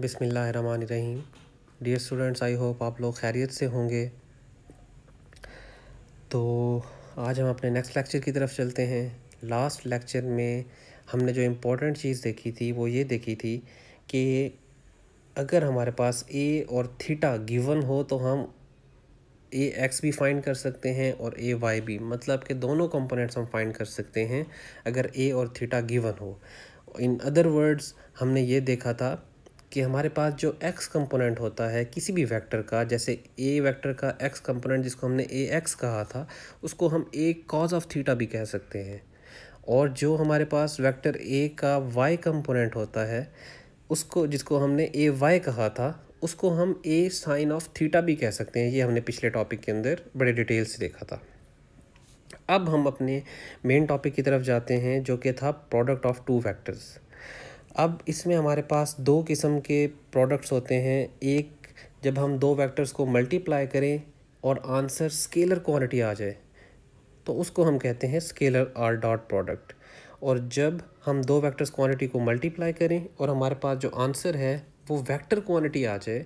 बिसमीम dear students I hope आप लोग खैरियत से होंगे। तो आज हम अपने नेक्स्ट लेक्चर की तरफ़ चलते हैं। लास्ट लेक्चर में हमने जो इम्पोर्टेंट चीज़ देखी थी, वो ये देखी थी कि अगर हमारे पास ए और थीटा गिवन हो तो हम ए एक्स भी फाइंड कर सकते हैं और ए वाई भी। मतलब कि दोनों कंपोनेंट्स हम फाइंड कर सकते हैं, अगर ए और थीटा गिवन हो। इन अदर वर्ड्स हमने ये देखा था कि हमारे पास जो x कंपोनेंट होता है किसी भी वेक्टर का, जैसे a वेक्टर का x कंपोनेंट जिसको हमने ए एक्स कहा था, उसको हम a कॉज ऑफ़ थीटा भी कह सकते हैं। और जो हमारे पास वेक्टर a का y कंपोनेंट होता है, उसको, जिसको हमने ए वाई कहा था, उसको हम ए साइन ऑफ़ थीटा भी कह सकते हैं। ये हमने पिछले टॉपिक के अंदर बड़े डिटेल से देखा था। अब हम अपने मेन टॉपिक की तरफ़ जाते हैं, जो कि था प्रोडक्ट ऑफ़ टू वेक्टर्स अब इसमें हमारे पास दो किस्म के प्रोडक्ट्स होते हैं। एक, जब हम दो वेक्टर्स को मल्टीप्लाई करें और आंसर स्केलर क्वांटिटी आ जाए तो उसको हम कहते हैं स्केलर आर डॉट प्रोडक्ट और जब हम दो वेक्टर्स क्वांटिटी को मल्टीप्लाई करें और हमारे पास जो आंसर है, वो वेक्टर क्वांटिटी आ जाए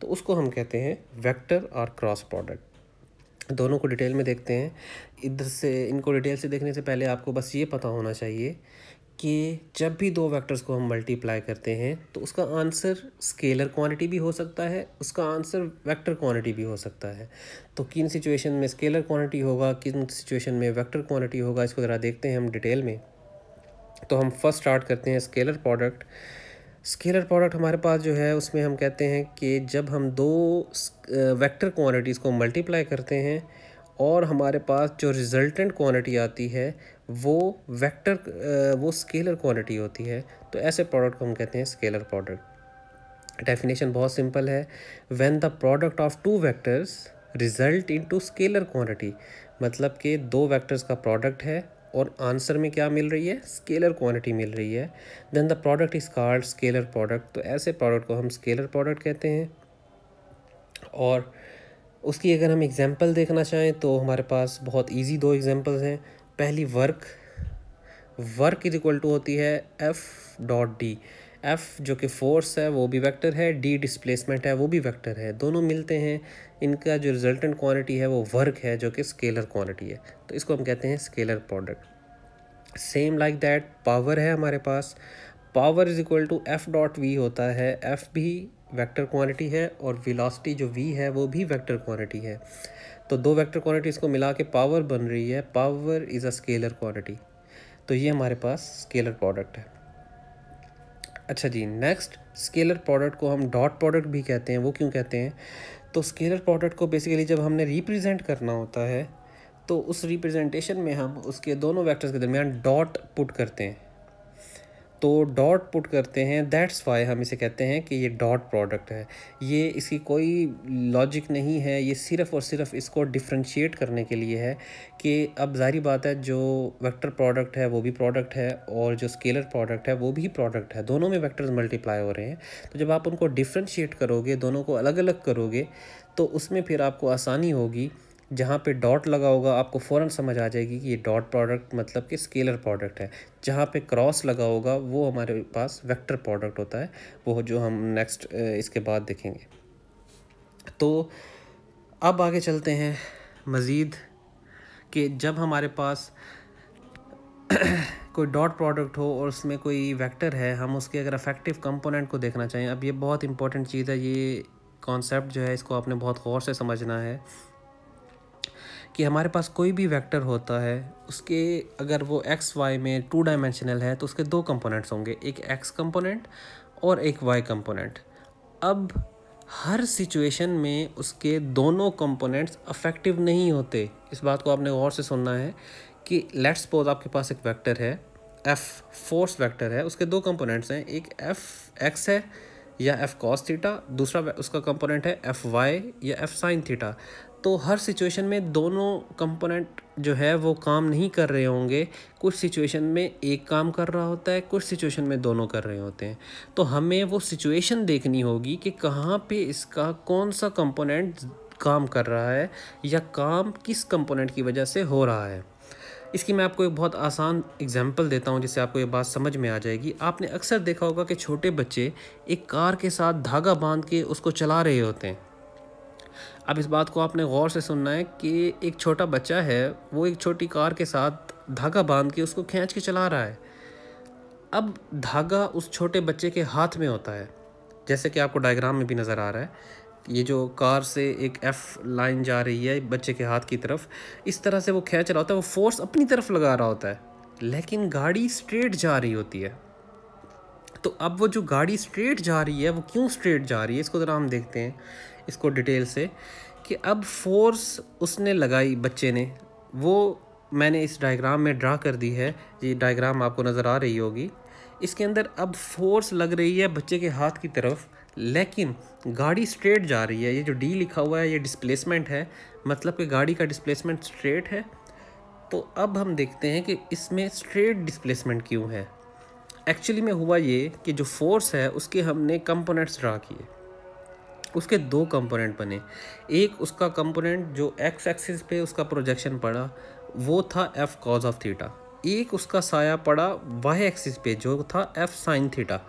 तो उसको हम कहते हैं वेक्टर और क्रॉस प्रोडक्ट दोनों को डिटेल में देखते हैं। इधर से, इनको डिटेल से देखने से पहले आपको बस ये पता होना चाहिए कि जब भी दो वेक्टर्स को हम मल्टीप्लाई करते हैं तो उसका आंसर स्केलर क्वांटिटी भी हो सकता है, उसका आंसर वेक्टर क्वांटिटी भी हो सकता है। तो किन सिचुएशन में स्केलर क्वांटिटी होगा, किन सिचुएशन में वेक्टर क्वांटिटी होगा, इसको ज़रा देखते हैं हम डिटेल में। तो हम फ़र्स्ट स्टार्ट करते हैं स्केलर प्रोडक्ट स्केलर प्रोडक्ट हमारे पास जो है, उसमें हम कहते हैं कि जब हम दो वेक्टर क्वांटिटीज़ को मल्टीप्लाई करते हैं और हमारे पास जो रिज़ल्टेंट क्वांटिटी आती है, वो वेक्टर वो स्केलर क्वांटिटी होती है। तो ऐसे प्रोडक्ट को हम कहते हैं स्केलर प्रोडक्ट डेफिनेशन बहुत सिंपल है। When the product of two vectors result into scalar quantity मतलब कि दो वेक्टर्स का प्रोडक्ट है और आंसर में क्या मिल रही है? स्केलर क्वांटिटी मिल रही है। Then the product is called scalar product तो ऐसे प्रोडक्ट को हम स्केलर प्रोडक्ट कहते हैं। और उसकी अगर हम एग्ज़ाम्पल देखना चाहें तो हमारे पास बहुत इजी दो एग्जांपल्स हैं। पहली work work is equal to होती है एफ़ डॉट डी एफ़ जो कि फोर्स है, वो भी वेक्टर है डी डिस्प्लेसमेंट है, वो भी वेक्टर है। दोनों मिलते हैं। इनका जो रिजल्टेंट क्वांटिटी है, वो वर्क है, जो कि स्केलर क्वांटिटी है। तो इसको हम कहते हैं scalar product same like that power है हमारे पास। Power is equal to F dot V होता है। एफ़ भी वेक्टर क्वांटिटी है और वेलोसिटी जो वी है वो भी वेक्टर क्वांटिटी है। तो दो वेक्टर क्वांटिटीज़ को मिला के पावर बन रही है। Power is a scalar quantity. तो ये हमारे पास स्केलर प्रोडक्ट है। अच्छा जी, नेक्स्ट, स्केलर प्रोडक्ट को हम डॉट प्रोडक्ट भी कहते हैं। वो क्यों कहते हैं? तो स्केलर प्रोडक्ट को बेसिकली जब हमने रिप्रेजेंट करना होता है तो उस रिप्रेजेंटेशन में हम उसके दोनों वेक्टर्स के दरमियान डॉट पुट करते हैं। तो डॉट पुट करते हैं दैट्स वाई हम इसे कहते हैं कि ये डॉट प्रोडक्ट है। ये इसकी कोई लॉजिक नहीं है, ये सिर्फ़ और सिर्फ़ इसको डिफ्रेंशिएट करने के लिए है कि अब जारी बात है जो वेक्टर प्रोडक्ट है, वो भी प्रोडक्ट है और जो स्केलर प्रोडक्ट है, वो भी प्रोडक्ट है। दोनों में वेक्टर्स मल्टीप्लाई हो रहे हैं। तो जब आप उनको डिफ्रेंशिएट करोगे, दोनों को अलग अलग करोगे तो उसमें फिर आपको आसानी होगी जहाँ पे डॉट लगा होगा, आपको फ़ौरन समझ आ जाएगी कि ये डॉट प्रोडक्ट मतलब कि स्केलर प्रोडक्ट है। जहाँ पे क्रॉस लगा होगा, वो हमारे पास वेक्टर प्रोडक्ट होता है, वो जो हम नेक्स्ट इसके बाद देखेंगे। तो अब आगे चलते हैं मज़ीद कि जब हमारे पास कोई डॉट प्रोडक्ट हो और उसमें कोई वेक्टर है, हम उसके अगर अफेक्टिव कंपोनेंट को देखना चाहें, अब ये बहुत इंपॉर्टेंट चीज़ है, ये कॉन्सेप्ट जो है, इसको आपने बहुत गौर से समझना है। कि हमारे पास कोई भी वेक्टर होता है, उसके अगर वो एक्स वाई में टू डायमेंशनल है तो उसके दो कंपोनेंट्स होंगे, एक एक्स कंपोनेंट और एक वाई कंपोनेंट अब हर सिचुएशन में उसके दोनों कंपोनेंट्स अफेक्टिव नहीं होते। इस बात को आपने गौर से सुनना है कि लेट्स सपोज़ आपके पास एक वेक्टर है एफ़ फोर्स वेक्टर है, उसके दो कंपोनेंट्स हैं, एक एफ़ एक्स है या एफ़ कॉस थीटा दूसरा उसका कंपोनेंट है एफ़ वाई या एफ़ साइन थीटा तो हर सिचुएशन में दोनों कंपोनेंट जो है वो काम नहीं कर रहे होंगे। कुछ सिचुएशन में एक काम कर रहा होता है, कुछ सिचुएशन में दोनों कर रहे होते हैं। तो हमें वो सिचुएशन देखनी होगी कि कहाँ पे इसका कौन सा कंपोनेंट काम कर रहा है या काम किस कंपोनेंट की वजह से हो रहा है। इसकी मैं आपको एक बहुत आसान एग्जांपल देता हूँ जिससे आपको ये बात समझ में आ जाएगी। आपने अक्सर देखा होगा कि छोटे बच्चे एक कार के साथ धागा बाँध के उसको चला रहे होते हैं। अब इस बात को आपने गौर से सुनना है कि एक छोटा बच्चा है, वो एक छोटी कार के साथ धागा बाँध के उसको खींच के चला रहा है। अब धागा उस छोटे बच्चे के हाथ में होता है। जैसे कि आपको डायग्राम में भी नज़र आ रहा है, ये जो कार से एक एफ़ लाइन जा रही है बच्चे के हाथ की तरफ़, इस तरह से वो खींच रहा होता है, वो फोर्स अपनी तरफ़ लगा रहा होता है। लेकिन गाड़ी स्ट्रेट जा रही होती है। तो अब वो जो गाड़ी स्ट्रेट जा रही है, वो क्यों स्ट्रेट जा रही है, इसको ज़रा हम देखते हैं। इसको डिटेल से, कि अब फोर्स उसने लगाई बच्चे ने, वो मैंने इस डायग्राम में ड्रा कर दी है, ये डायग्राम आपको नज़र आ रही होगी। इसके अंदर अब फोर्स लग रही है बच्चे के हाथ की तरफ़, लेकिन गाड़ी स्ट्रेट जा रही है। ये जो डी लिखा हुआ है, ये डिस्प्लेसमेंट है मतलब कि गाड़ी का डिस्प्लेसमेंट स्ट्रेट है। तो अब हम देखते हैं कि इसमें स्ट्रेट डिस्प्लेसमेंट क्यों है। एक्चुअली में हुआ ये कि जो फोर्स है, उसके हमने कंपोनेंट्स ड्रा किए। उसके दो कंपोनेंट बने। एक उसका कंपोनेंट जो एक्स एक्सिस पे उसका प्रोजेक्शन पड़ा, वो था एफ़ कॉज ऑफ़ थीटा एक उसका साया पड़ा वाई एक्सिस पे, जो था F sine theta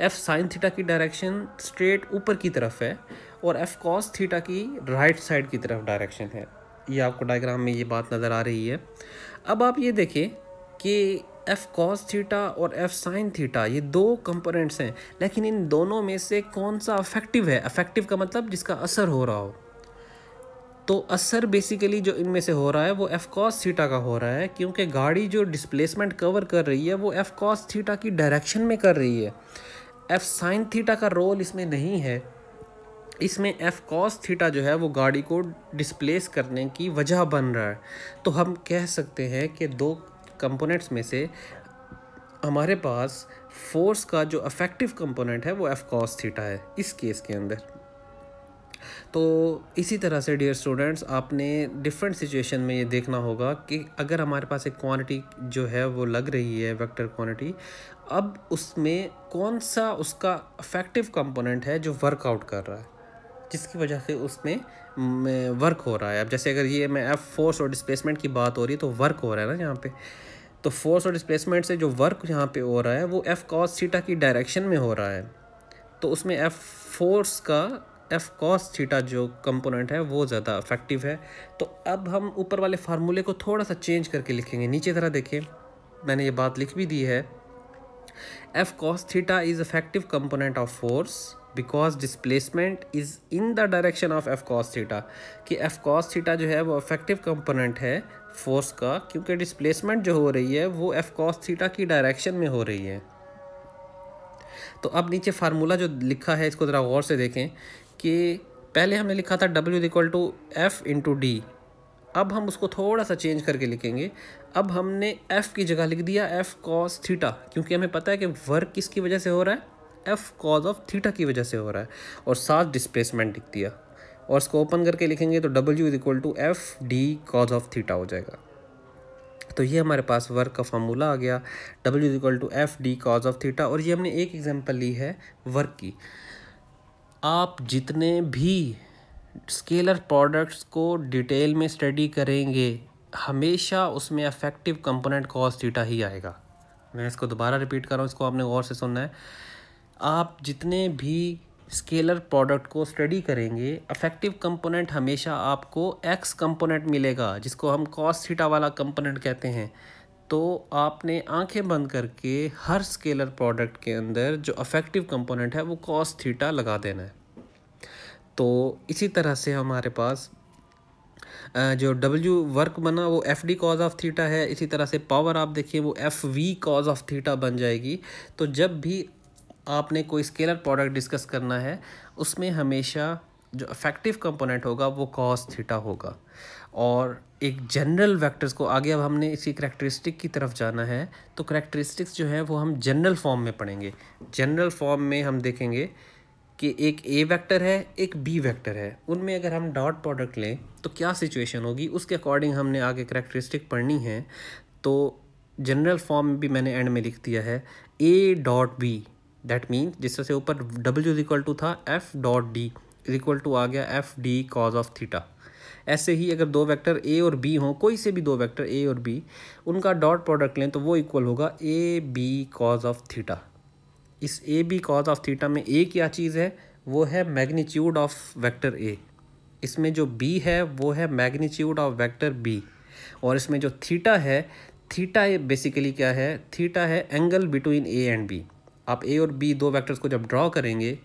F sine theta की डायरेक्शन स्ट्रेट ऊपर की तरफ़ है और एफ़ कॉस थीटा की राइट साइड की तरफ़ डायरेक्शन है। ये आपको डायग्राम में ये बात नज़र आ रही है। अब आप ये देखें कि एफ़ कॉस थीटा और एफ़ साइन थीटा ये दो कंपोनेंट्स हैं। लेकिन इन दोनों में से कौन सा अफेक्टिव है? अफेक्टिव का मतलब जिसका असर हो रहा हो। तो असर बेसिकली जो इनमें से हो रहा है, वो एफ़ कॉस थीटा का हो रहा है, क्योंकि गाड़ी जो डिस्प्लेसमेंट कवर कर रही है, वो एफ़ कॉस थीटा की डायरेक्शन में कर रही है। एफ़ साइन थीटा का रोल इसमें नहीं है। इसमें एफ़ कॉस थीटा जो है, वो गाड़ी को डिस्प्लेस करने की वजह बन रहा है। तो हम कह सकते हैं कि दो कंपोनेंट्स में से हमारे पास फोर्स का जो अफेक्टिव कंपोनेंट है, वो एफ़ कॉस थीटा है, इस केस के अंदर। तो इसी तरह से डियर स्टूडेंट्स आपने डिफरेंट सिचुएशन में ये देखना होगा कि अगर हमारे पास एक क्वांटिटी जो है, वो लग रही है वेक्टर क्वांटिटी अब उसमें कौन सा उसका अफेक्टिव कंपोनेंट है जो वर्कआउट कर रहा है? जिसकी वजह से उसमें वर्क हो रहा है। अब जैसे अगर ये मैं एफ़ फोर्स और डिस्प्लेसमेंट की बात हो रही है तो वर्क हो रहा है ना यहाँ पे। तो फोर्स और डिस्प्लेसमेंट से जो वर्क यहाँ पे हो रहा है, वो एफ़ कॉस थीटा की डायरेक्शन में हो रहा है। तो उसमें एफ़ फोर्स का एफ़ कॉस थीटा जो कंपोनेंट है, वो ज़्यादा अफेक्टिव है। तो अब हम ऊपर वाले फार्मूले को थोड़ा सा चेंज करके लिखेंगे। नीचे तरह देखें मैंने ये बात लिख भी दी है। F cos theta is effective component of force because displacement is in the direction of F cos theta कि एफ़ कॉस थीटा जो है वो इफ़ेक्टिव कंपोनेंट है फोर्स का, क्योंकि डिस्प्लेसमेंट जो हो रही है वो एफ़ कॉस थीटा की डायरेक्शन में हो रही है। तो अब नीचे फार्मूला जो लिखा है, इसको ज़रा गौर से देखें कि पहले हमने लिखा था W equal to F into D अब हम उसको थोड़ा सा चेंज करके लिखेंगे। अब हमने एफ़ की जगह लिख दिया एफ़ कॉस थीटा क्योंकि हमें पता है कि वर्क किसकी वजह से हो रहा है? एफ़ कॉज ऑफ़ थीटा की वजह से हो रहा है और साथ डिस्प्लेसमेंट लिख दिया और इसको ओपन करके लिखेंगे तो W is equal to F D cos of theta हो जाएगा। तो ये हमारे पास वर्क का फार्मूला आ गया। W is equal to F D cos of theta और ये हमने एक एग्जांपल ली है वर्क की। आप जितने भी स्केलर प्रोडक्ट्स को डिटेल में स्टडी करेंगे, हमेशा उसमें अफेक्टिव कंपोनेंट कॉस थीटा ही आएगा। मैं इसको दोबारा रिपीट कर रहा हूँ, इसको आपने गौर से सुनना है। आप जितने भी स्केलर प्रोडक्ट को स्टडी करेंगे अफेक्टिव कंपोनेंट हमेशा आपको एक्स कंपोनेंट मिलेगा, जिसको हम कॉस थीटा वाला कंपोनेंट कहते हैं। तो आपने आँखें बंद करके हर स्केलर प्रोडक्ट के अंदर जो अफेक्टिव कंपोनेंट है, वो कॉस थीटा लगा देना है। तो इसी तरह से हमारे पास जो डब्ल्यू वर्क बना, वो F D cos of theta है। इसी तरह से पावर आप देखिए, वो F V cos of theta बन जाएगी। तो जब भी आपने कोई स्केलर प्रोडक्ट डिस्कस करना है, उसमें हमेशा जो अफेक्टिव कंपोनेंट होगा, वो कॉस थीटा होगा। और एक जनरल वेक्टर्स को आगे अब हमने इसी करेक्टरिस्टिक की तरफ़ जाना है तो करेक्टरिस्टिक्स जो है, वो हम जनरल फॉर्म में पढ़ेंगे। जनरल फॉर्म में हम देखेंगे कि एक ए वेक्टर है, एक बी वेक्टर है। उनमें अगर हम डॉट प्रोडक्ट लें तो क्या सिचुएशन होगी? उसके अकॉर्डिंग हमने आगे करेक्टरिस्टिक पढ़नी है तो जनरल फॉर्म भी मैंने एंड में लिख दिया है। A dot B that mean जिससे ऊपर डब्ल्यू इज़ इक्वल टू था F dot D is equal to आ गया F D cos of theta ऐसे ही अगर दो वेक्टर ए और बी हों, कोई से भी दो वेक्टर ए और बी उनका डॉट प्रोडक्ट लें तो वो इक्वल होगा A B cos of theta इस A B cos of theta में ए क्या चीज़ है? वो है मैग्नीट्यूड ऑफ़ वेक्टर ए इसमें जो बी है, वो है मैग्नीट्यूड ऑफ़ वेक्टर बी और इसमें जो थीटा है थीटा बेसिकली क्या है? थीटा है angle between A and B आप ए और बी दो वेक्टर्स को जब ड्रॉ करेंगे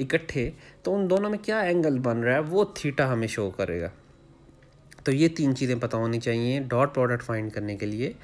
इकट्ठे तो उन दोनों में क्या एंगल बन रहा है, वो थीटा हमें शो करेगा। तो ये तीन चीज़ें पता होनी चाहिए डॉट प्रोडक्ट फाइंड करने के लिए।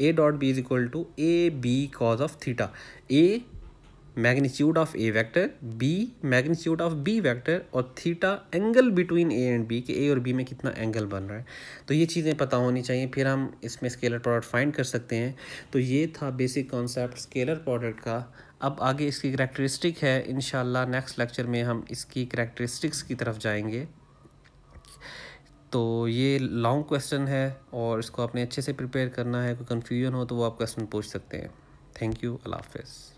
A dot B is equal to A B cos of theta A magnitude of A vector B magnitude of B vector और theta angle between A and B के ए और B में कितना angle बन रहा है। तो ये चीज़ें पता होनी चाहिए, फिर हम इसमें स्केलर प्रोडक्ट फाइंड कर सकते हैं। तो ये था बेसिक कॉन्सेप्ट स्केलर प्रोडक्ट का अब आगे इसकी करैक्टरिस्टिक है। इन नेक्स्ट लेक्चर में हम इसकी करैक्टरिस्टिक्स की तरफ़ जाएँगे। तो ये लॉन्ग क्वेश्चन है और इसको आपने अच्छे से प्रिपेयर करना है। कोई कन्फ्यूज़न हो तो वो आप क्वेश्चन पूछ सकते हैं। Thank you Allah half